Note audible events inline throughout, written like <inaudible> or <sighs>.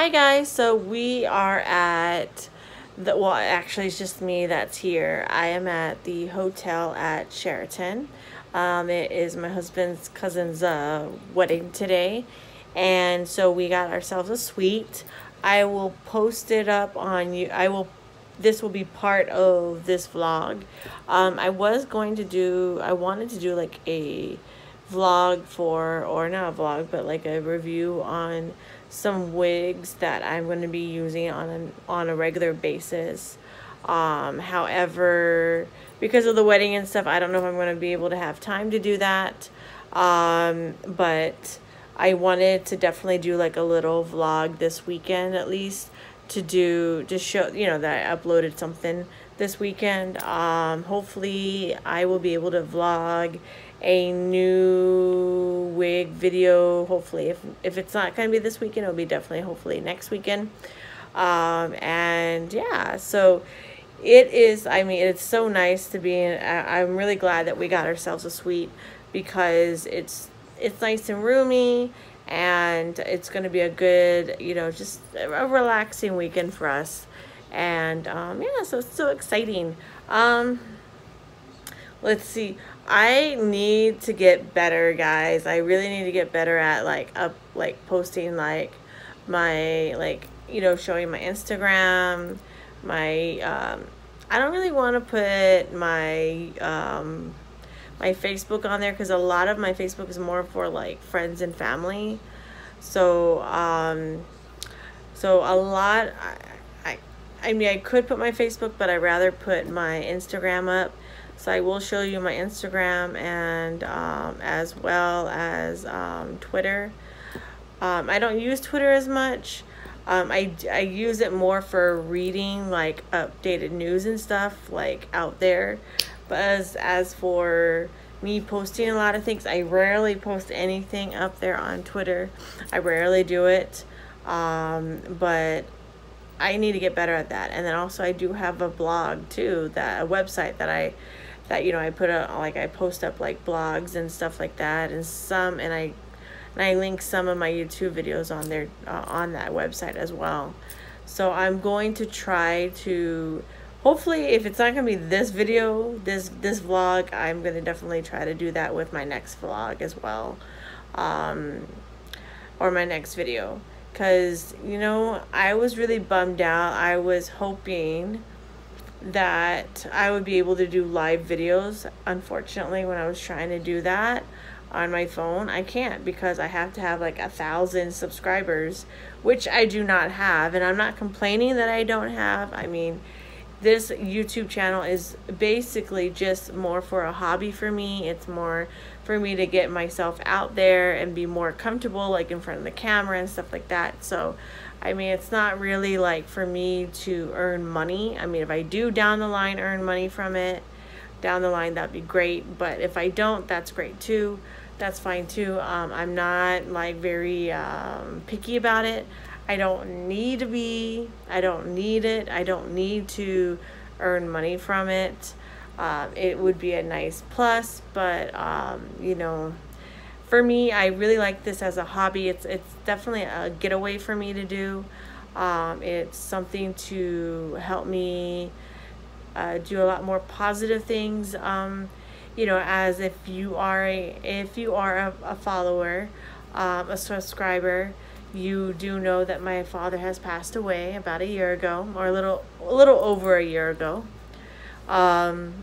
Hi guys, so we are at the, well actually it's just me that's here. I am at the hotel at Sheraton. Um, it is my husband's cousin's uh, wedding today and so we got ourselves a suite. I will post it up on you. I will this will be part of this vlog. Um, I was going to do, I wanted to do like a vlog for, or not a vlog, but like a review on some wigs that I'm going to be using on on a regular basis. Um, however, because of the wedding and stuff, I don't know if I'm going to be able to have time to do that. Um, but I wanted to definitely do like a little vlog this weekend at least to do to show you know that I uploaded something this weekend um hopefully I will be able to vlog a new wig video hopefully. If if it's not going to be this weekend it'll be definitely hopefully next weekend. Um and yeah so it is i mean it's so nice to be in i'm really glad that we got ourselves a suite because it's it's nice and roomy and it's going to be a good you know just a relaxing weekend for us. And um yeah so it's so exciting. Um let's see I need to get better, guys. I really need to get better at like up like posting like my like you know showing my Instagram, my um I don't really want to put my um my Facebook on there because a lot of my Facebook is more for like friends and family. So um so a lot I I, I mean I could put my Facebook but I rather put my Instagram up so I will show you my Instagram and um, as well as um, Twitter. Um, I don't use Twitter as much. Um, I, I use it more for reading like updated news and stuff like out there. But as, as for me posting a lot of things, I rarely post anything up there on Twitter. I rarely do it. Um, but I need to get better at that. And then also I do have a blog too, that a website that I that you know I put a like I post up like blogs and stuff like that and some and I and I link some of my YouTube videos on there uh, on that website as well. So I'm going to try to hopefully if it's not gonna be this video this this vlog I'm gonna definitely try to do that with my next vlog as well um, or my next video. Because you know I was really bummed out. I was hoping that I would be able to do live videos. Unfortunately, when I was trying to do that on my phone, I can't because I have to have like a thousand subscribers, which I do not have. And I'm not complaining that I don't have. I mean, this YouTube channel is basically just more for a hobby for me. It's more for me to get myself out there and be more comfortable like in front of the camera and stuff like that. So I mean, it's not really like for me to earn money. I mean, if I do down the line earn money from it, down the line, that'd be great. But if I don't, that's great too. That's fine too. Um, I'm not like very um, picky about it. I don't need to be. I don't need it. I don't need to earn money from it. Uh, it would be a nice plus, but um, you know, for me, I really like this as a hobby. It's it's definitely a getaway for me to do. Um, it's something to help me uh, do a lot more positive things. Um, you know, as if you are a if you are a, a follower, um, a subscriber, you do know that my father has passed away about a year ago, or a little a little over a year ago. Um,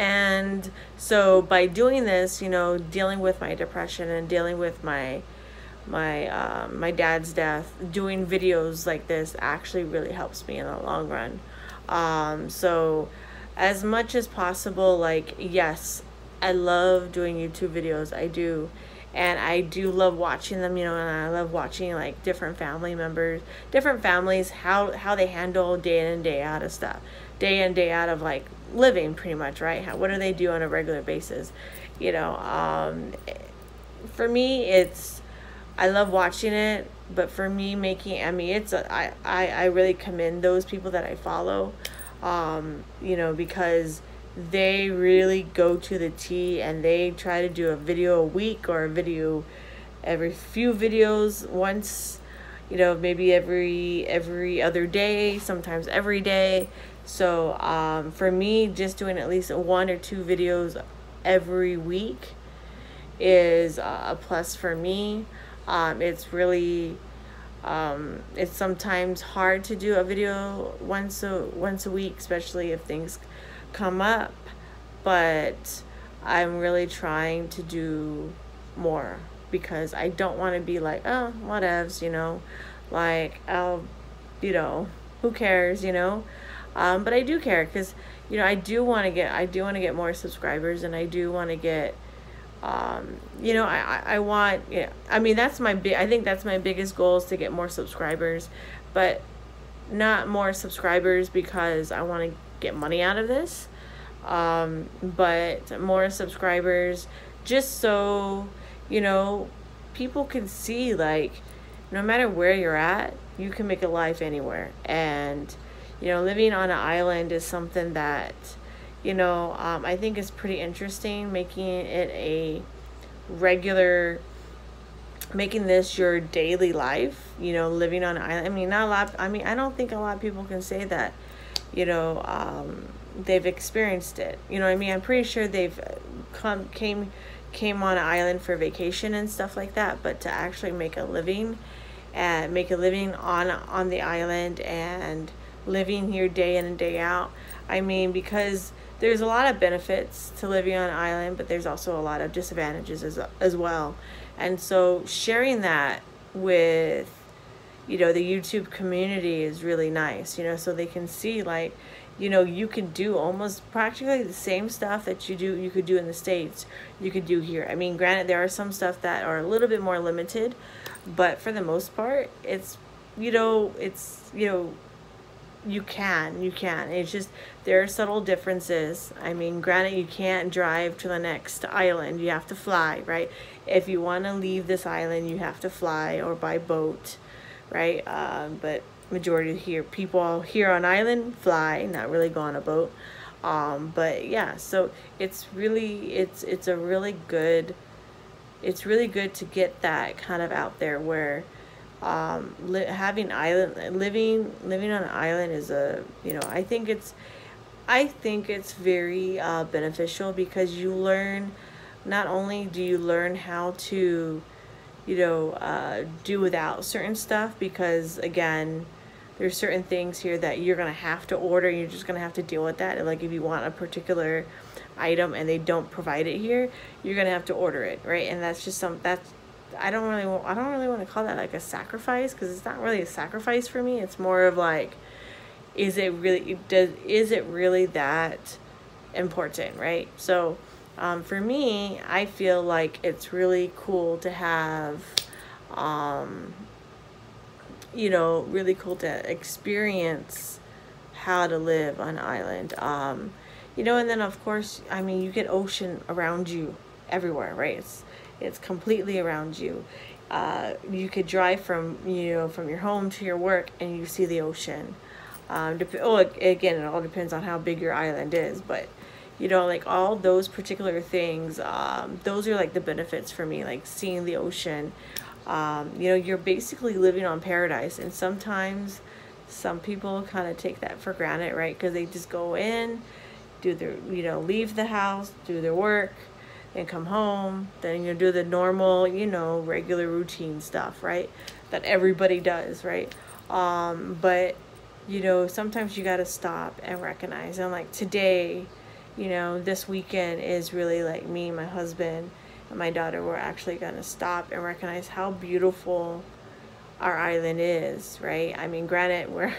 and so by doing this, you know, dealing with my depression and dealing with my my um, my dad's death, doing videos like this actually really helps me in the long run. Um, so as much as possible, like yes, I love doing YouTube videos. I do. And I do love watching them, you know, and I love watching like different family members, different families, how how they handle day in and day out of stuff, day in day out of like living pretty much right? How, what do they do on a regular basis? You know um, for me it's i love watching it but for me making i mean it's a, I, I i really commend those people that i follow um, you know because they really go to the T and they try to do a video a week or a video every few videos once you know, maybe every every other day, sometimes every day. So um, for me, just doing at least one or two videos every week is a plus for me. Um, it's really um, it's sometimes hard to do a video once a once a week, especially if things come up. But I'm really trying to do more because I don't want to be like, oh, whatevs, you know, like I'll, you know, who cares, you know. Um, but I do care because you know I do want to get I do want to get more subscribers and I do want to get um, you know, I, I want, yeah, I mean, that's my big, I think that's my biggest goal is to get more subscribers, but not more subscribers because I want to get money out of this, um, but more subscribers just so, you know, people can see like, no matter where you're at, you can make a life anywhere. And, you know, living on an island is something that, you know, um, I think is pretty interesting, making it a regular, making this your daily life, you know, living on an island. I mean, not a lot, I mean, I don't think a lot of people can say that, you know, um, they've experienced it. You know I mean? I'm pretty sure they've come, came, came on an island for vacation and stuff like that, but to actually make a living and make a living on, on the island and living here day in and day out. I mean, because there's a lot of benefits to living on an island, but there's also a lot of disadvantages as, as well. And so sharing that with, you know, the YouTube community is really nice, you know, so they can see like, you know, you can do almost practically the same stuff that you do, you could do in the States, you could do here. I mean, granted, there are some stuff that are a little bit more limited, but for the most part, it's, you know, it's, you know, you can you can. It's just there are subtle differences. I mean granted you can't drive to the next island. You have to fly right? If you want to leave this island you have to fly or by boat right? Uh, but majority here people here on island fly not really go on a boat. Um, but yeah so it's really it's it's a really good it's really good to get that kind of out there where um, li- having island living living on an island is a you know I think it's I think it's very uh, beneficial because you learn not only do you learn how to you know uh, do without certain stuff because again there's certain things here that you're gonna have to order you're just gonna have to deal with that and like if you want a particular item and they don't provide it here you're gonna have to order it right and that's just some that's I don't really I don't really want to call that like a sacrifice because it's not really a sacrifice for me. It's more of like is it really does is it really that important, right? So um, for me, I feel like it's really cool to have um, you know, really cool to experience how to live on an island. Um, you know, and then of course, I mean, you get ocean around you everywhere, right? It's it's completely around you. Uh, you could drive from you know from your home to your work and you see the ocean. Um, oh, again, it all depends on how big your island is, but you know, like all those particular things, um, those are like the benefits for me, like seeing the ocean. Um, you know, you're basically living on paradise, and sometimes some people kind of take that for granted, right? Because they just go in, do their, you know, leave the house, do their work, and come home, then you do the normal, you know, regular routine stuff, right? That everybody does, right? Um, but you know, sometimes you got to stop and recognize. And like today, you know, this weekend is really like me, my husband, and my daughter were actually going to stop and recognize how beautiful our island is, right? I mean, granted, we're,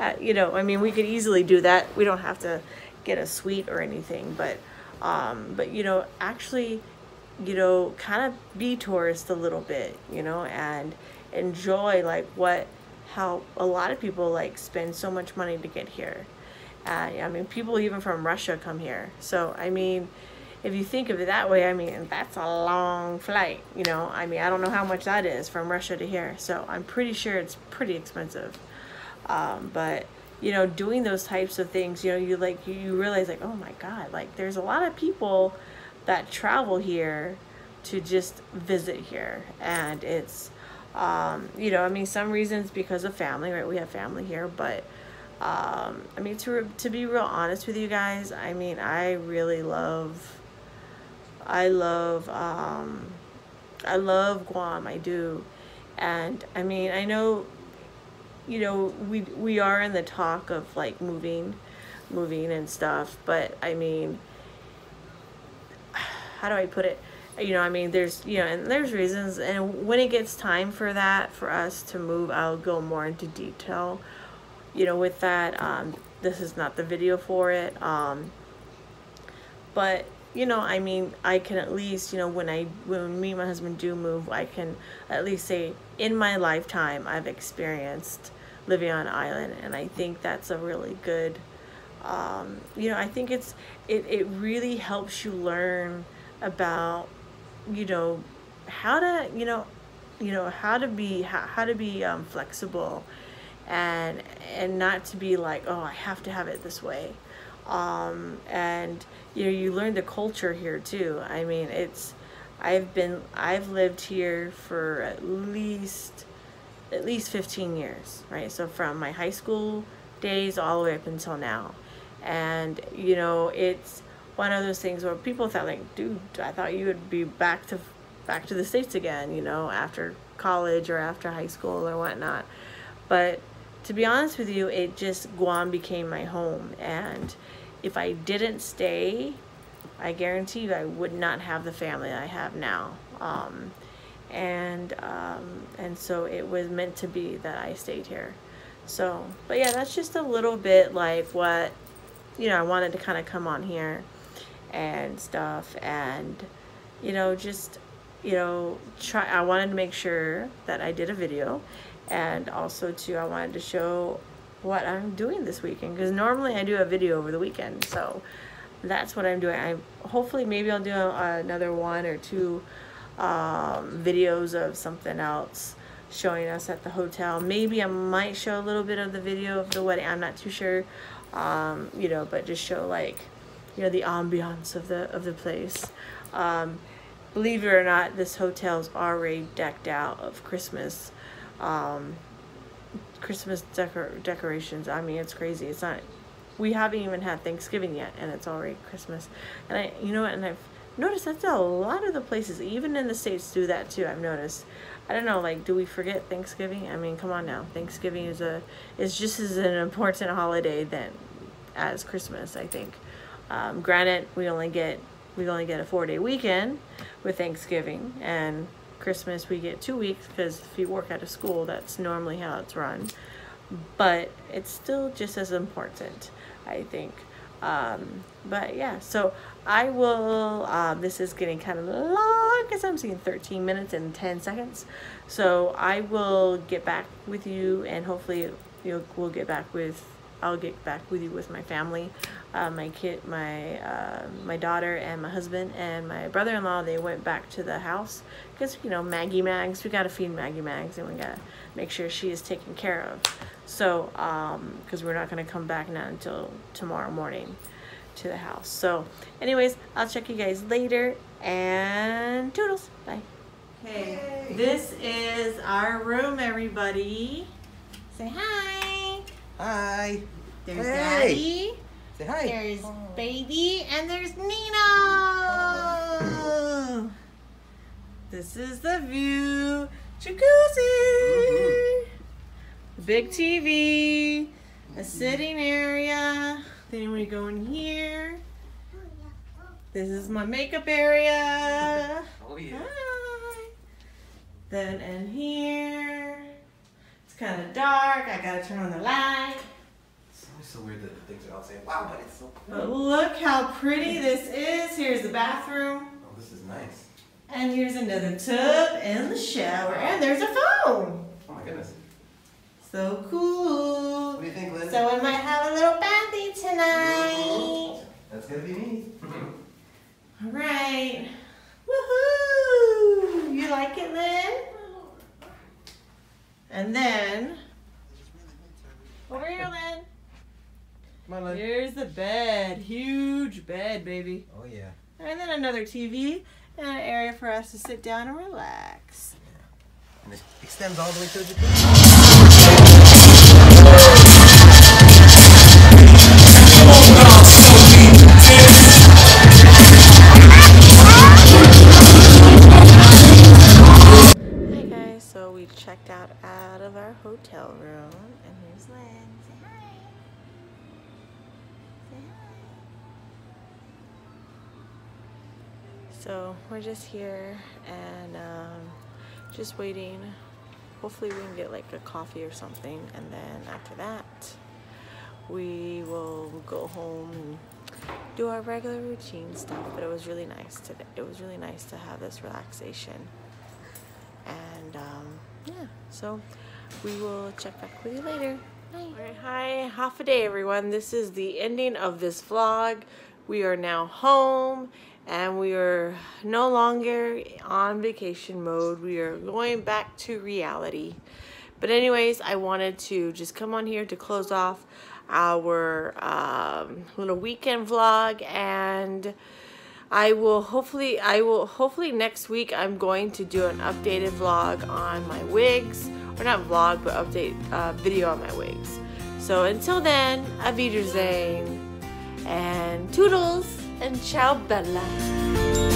at, <laughs> you know, I mean, we could easily do that. We don't have to get a suite or anything, but um, but you know actually you know kind of be tourist a little bit you know and enjoy like what how a lot of people like spend so much money to get here uh, I mean people even from Russia come here. So I mean if you think of it that way I mean that's a long flight you know? I mean I don't know how much that is from Russia to here. So I'm pretty sure it's pretty expensive. Um, but you know, doing those types of things, you know, you like you realize like, oh my God, like there's a lot of people that travel here to just visit here, and it's Um, you know, I mean, some reasons because of family, right? We have family here, but um, I mean, to to be real honest with you guys, I mean, I really love. I love. Um, I love Guam. I do, and I mean, I know. You know, we we are in the talk of like moving, moving and stuff, but I mean, <sighs> how do I put it? you know, I mean, there's, you know, and there's reasons. And when it gets time for that, for us to move, I'll go more into detail, you know, with that. Um, this is not the video for it. Um, but, you know, I mean, I can at least, you know, when I, when me and my husband do move, I can at least say in my lifetime, I've experienced living on an island. And I think that's a really good, um, you know, I think it's, it, it really helps you learn about you know how to you know you know how to be how, how to be um, flexible and and not to be like oh i have to have it this way. Um, and you know you learn the culture here too. I mean it's i've been i've lived here for at least at least 15 years right? So from my high school days all the way up until now. And you know it's one of those things where people thought like, dude, I thought you would be back to back to the states again, you know, after college or after high school or whatnot. But to be honest with you, it just Guam became my home, and if I didn't stay, I guarantee you I would not have the family I have now. Um, and um, and so it was meant to be that I stayed here. So, but yeah, that's just a little bit like what you know I wanted to kind of come on here and stuff and you know just you know try I wanted to make sure that I did a video and also too I wanted to show what I'm doing this weekend because normally I do a video over the weekend so that's what I'm doing I hopefully maybe I'll do a, another one or two um, videos of something else showing us at the hotel maybe I might show a little bit of the video of the wedding I'm not too sure um, you know but just show like you know the ambiance of the of the place. Um, believe it or not, this hotel's already decked out of Christmas, um, Christmas decor decorations. I mean, it's crazy. It's not. We haven't even had Thanksgiving yet, and it's already Christmas. And I, you know what? And I've noticed that's a lot of the places, even in the states, do that too. I've noticed. I don't know, like, do we forget Thanksgiving? I mean, come on now. Thanksgiving is a is just as an important holiday than as Christmas. I think. Um, granted, we only get we only get a four day weekend with Thanksgiving and Christmas. We get two weeks because if you work at a school, that's normally how it's run. But it's still just as important, I think. Um, but yeah, so I will. Uh, this is getting kind of long because I'm seeing 13 minutes and 10 seconds. So I will get back with you, and hopefully you'll we'll get back with I'll get back with you with my family, uh, my kid, my uh, my daughter and my husband and my brother-in-law. They went back to the house because you know Maggie Mags. We gotta feed Maggie Mags and we gotta make sure she is taken care of. So because um, we're not gonna come back now until tomorrow morning to the house. So anyways, I'll check you guys later and toodles. Bye. Okay, this is our room, everybody. Say hi. Hi. There's hey. Daddy. Say hi. There's oh. Baby, and there's Nino. Oh. This is the view. Jacuzzi. Mm-hmm. Big TV. A sitting area. Then we go in here. This is my makeup area. Oh yeah. Hi. Then in here. It's kind of dark. I gotta turn on the light. So weird that things are all saying, wow, but it's so cool. But look how pretty this is. Here's the bathroom. Oh, this is nice. And here's another tub and the shower. And there's a phone. Oh my goodness. So cool. What do you think, Lynn? So we might have a little bathy tonight. That's gonna be me. All right. Woohoo! You like it, Lynn? And then, over here, Lynn. Come on, Lynn. Here's the bed. Huge bed, baby. Oh, yeah. And then another TV and an area for us to sit down and relax. And it extends all the way to the. Hi guys, so we checked out out of our hotel room and here's Lynn. So we're just here and um, just waiting. Hopefully we can get like a coffee or something and then after that we will go home and do our regular routine stuff. But it was really nice today. It was really nice to have this relaxation and um, yeah so we will check back with you later all right hi Hafa Adai everyone this is the ending of this vlog we are now home and we are no longer on vacation mode. We are going back to reality. But anyways i wanted to just come on here to close off our um, little weekend vlog. And I will hopefully I will hopefully next week I'm going to do an updated vlog on my wigs. Or not vlog but update uh, video on my wigs. So until then Auf Wiedersehen and toodles and ciao, Bella.